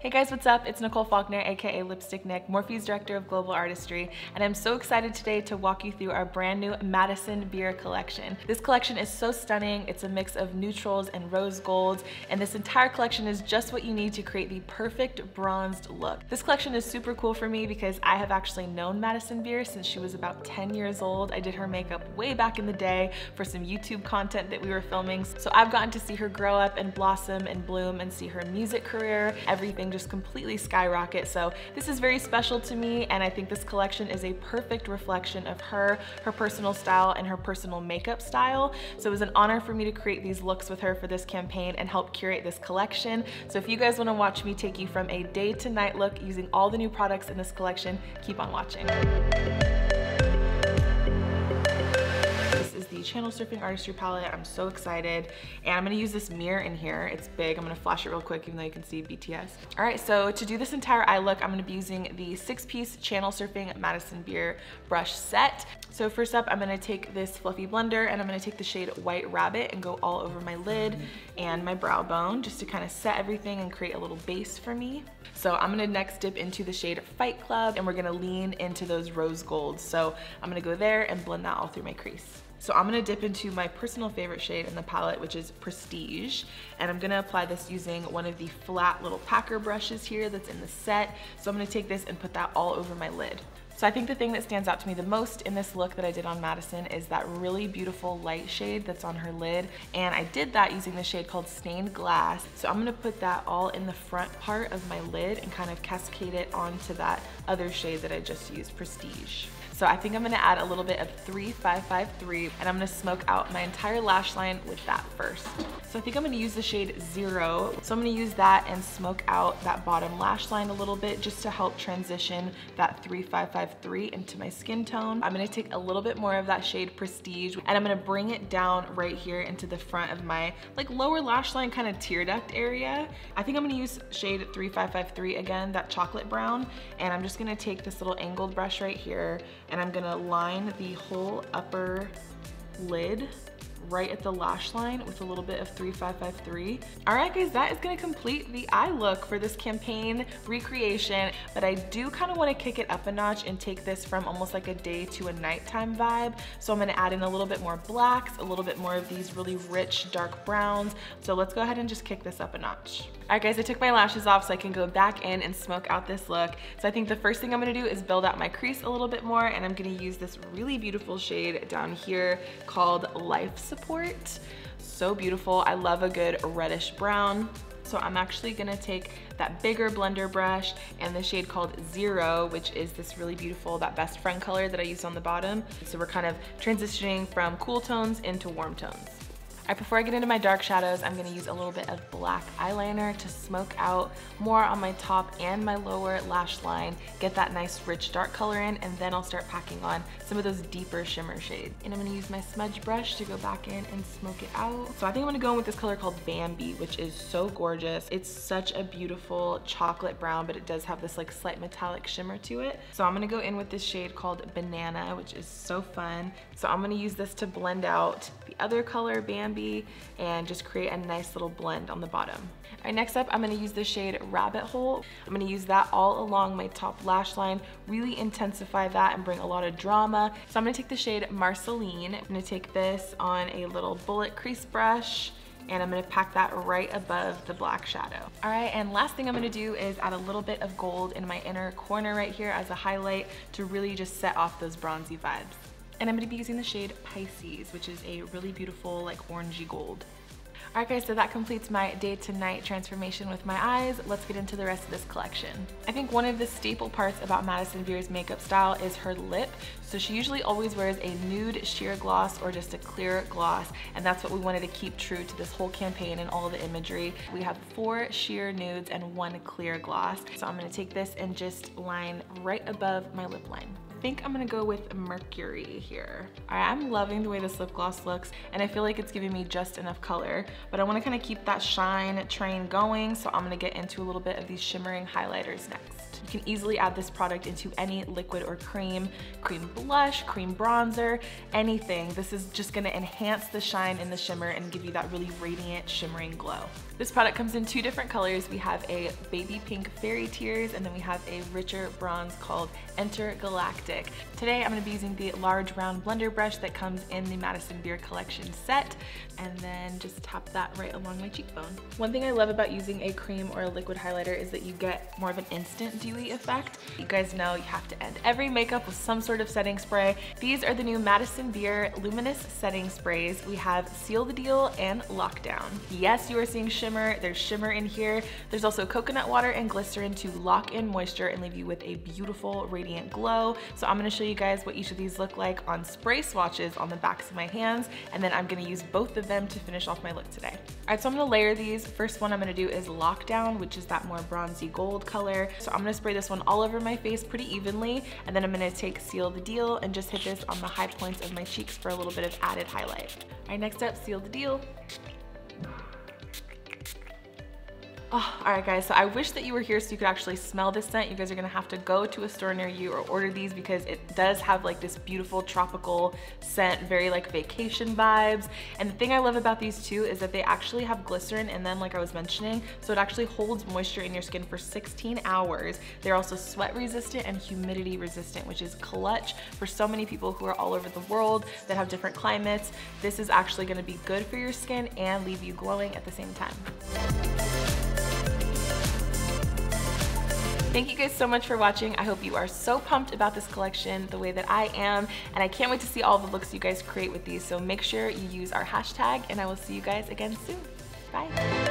Hey guys, what's up? It's Nicole Faulkner, aka Lipstick Nick, Morphe's Director of Global Artistry, and I'm so excited today to walk you through our brand new Madison Beer collection. This collection is so stunning. It's a mix of neutrals and rose golds, and this entire collection is just what you need to create the perfect bronzed look. This collection is super cool for me because I have actually known Madison Beer since she was about 10 years old. I did her makeup way back in the day for some YouTube content that we were filming, so I've gotten to see her grow up and blossom and bloom and see her music career, everything just completely skyrocket. So this is very special to me and I think this collection is a perfect reflection of her, her personal style and her personal makeup style. So it was an honor for me to create these looks with her for this campaign and help curate this collection. So if you guys wanna watch me take you from a day to night look using all the new products in this collection, keep on watching Channel Surfing Artistry palette. I'm so excited. And I'm gonna use this mirror in here. It's big. I'm gonna flash it real quick even though you can see BTS. All right, so to do this entire eye look, I'm gonna be using the six-piece Channel Surfing Madison Beer brush set. So first up, I'm gonna take this fluffy blender and I'm gonna take the shade White Rabbit and go all over my lid and my brow bone just to kind of set everything and create a little base for me. So I'm gonna next dip into the shade Fight Club and we're gonna lean into those rose golds. So I'm gonna go there and blend that all through my crease. So I'm gonna dip into my personal favorite shade in the palette, which is Prestige. And I'm gonna apply this using one of the flat little packer brushes here that's in the set. So I'm gonna take this and put that all over my lid. So I think the thing that stands out to me the most in this look that I did on Madison is that really beautiful light shade that's on her lid. And I did that using the shade called Stained Glass. So I'm gonna put that all in the front part of my lid and kind of cascade it onto that other shade that I just used, Prestige. So I think I'm gonna add a little bit of 3553 and I'm gonna smoke out my entire lash line with that first. So I think I'm gonna use the shade Zero. So I'm gonna use that and smoke out that bottom lash line a little bit just to help transition that 3553 into my skin tone. I'm gonna take a little bit more of that shade Prestige and I'm gonna bring it down right here into the front of my like lower lash line kind of tear duct area. I think I'm gonna use shade 3553 again, that chocolate brown, and I'm just gonna take this little angled brush right here and I'm gonna line the whole upper lid right at the lash line with a little bit of 3553. All right guys, that is gonna complete the eye look for this campaign recreation, but I do kind of wanna kick it up a notch and take this from almost like a day to a nighttime vibe. So I'm gonna add in a little bit more blacks, a little bit more of these really rich dark browns. So let's go ahead and just kick this up a notch. All right guys, I took my lashes off so I can go back in and smoke out this look. So I think the first thing I'm gonna do is build out my crease a little bit more and I'm gonna use this really beautiful shade down here called Life Support. So beautiful. I love a good reddish brown. So I'm actually gonna take that bigger blender brush and the shade called Zero, which is this really beautiful, that best friend color that I used on the bottom. So we're kind of transitioning from cool tones into warm tones. Before I get into my dark shadows, I'm gonna use a little bit of black eyeliner to smoke out more on my top and my lower lash line, get that nice rich dark color in, and then I'll start packing on some of those deeper shimmer shades. And I'm gonna use my smudge brush to go back in and smoke it out. So I think I'm gonna go in with this color called Bambi, which is so gorgeous. It's such a beautiful chocolate brown, but it does have this like slight metallic shimmer to it. So I'm gonna go in with this shade called Banana, which is so fun. So I'm gonna use this to blend out other color, Bambi, and just create a nice little blend on the bottom. All right, next up, I'm gonna use the shade Rabbit Hole. I'm gonna use that all along my top lash line, really intensify that and bring a lot of drama. So I'm gonna take the shade Marceline. I'm gonna take this on a little bullet crease brush and I'm gonna pack that right above the black shadow. All right, and last thing I'm gonna do is add a little bit of gold in my inner corner right here as a highlight to really just set off those bronzy vibes. And I'm gonna be using the shade Pisces, which is a really beautiful like orangey gold. Alright guys, so that completes my day to night transformation with my eyes. Let's get into the rest of this collection. I think one of the staple parts about Madison Beer's makeup style is her lip. So she usually always wears a nude sheer gloss or just a clear gloss. And that's what we wanted to keep true to this whole campaign and all the imagery. We have four sheer nudes and one clear gloss. So I'm gonna take this and just line right above my lip line think I'm gonna go with Mercury here. Right, I'm loving the way this lip gloss looks and I feel like it's giving me just enough color, but I wanna kinda keep that shine train going, so I'm gonna get into a little bit of these shimmering highlighters next. Best. You can easily add this product into any liquid or cream, cream blush, cream bronzer, anything. This is just gonna enhance the shine and the shimmer and give you that really radiant, shimmering glow. This product comes in two different colors. We have a baby pink fairy tears and then we have a richer bronze called Intergalactic. Today I'm gonna be using the large round blender brush that comes in the Madison Beer Collection set and then just tap that right along my cheekbone. One thing I love about using a cream or a liquid highlighter is that you get more of an instant dewy effect. You guys know you have to end every makeup with some sort of setting spray. These are the new Madison Beer Luminous Setting Sprays. We have Seal the Deal and Lockdown. Yes, you are seeing shimmer. There's shimmer in here. There's also coconut water and glycerin to lock in moisture and leave you with a beautiful radiant glow. So I'm gonna show you guys what each of these look like on spray swatches on the backs of my hands. And then I'm gonna use both of them to finish off my look today. All right, so I'm gonna layer these. First one I'm gonna do is Lockdown, which is that more bronzy gold color. So I'm gonna spray this one all over my face pretty evenly. And then I'm gonna take Seal the Deal and just hit this on the high points of my cheeks for a little bit of added highlight. All right, next up, Seal the Deal. Oh, all right guys, so I wish that you were here so you could actually smell this scent. You guys are gonna have to go to a store near you or order these because it does have like this beautiful tropical scent, very like vacation vibes. And the thing I love about these two is that they actually have glycerin in them like I was mentioning, so it actually holds moisture in your skin for 16 hours. They're also sweat resistant and humidity resistant, which is clutch for so many people who are all over the world that have different climates. This is actually gonna be good for your skin and leave you glowing at the same time. Thank you guys so much for watching. I hope you are so pumped about this collection the way that I am, and I can't wait to see all the looks you guys create with these. So make sure you use our hashtag, and I will see you guys again soon. Bye.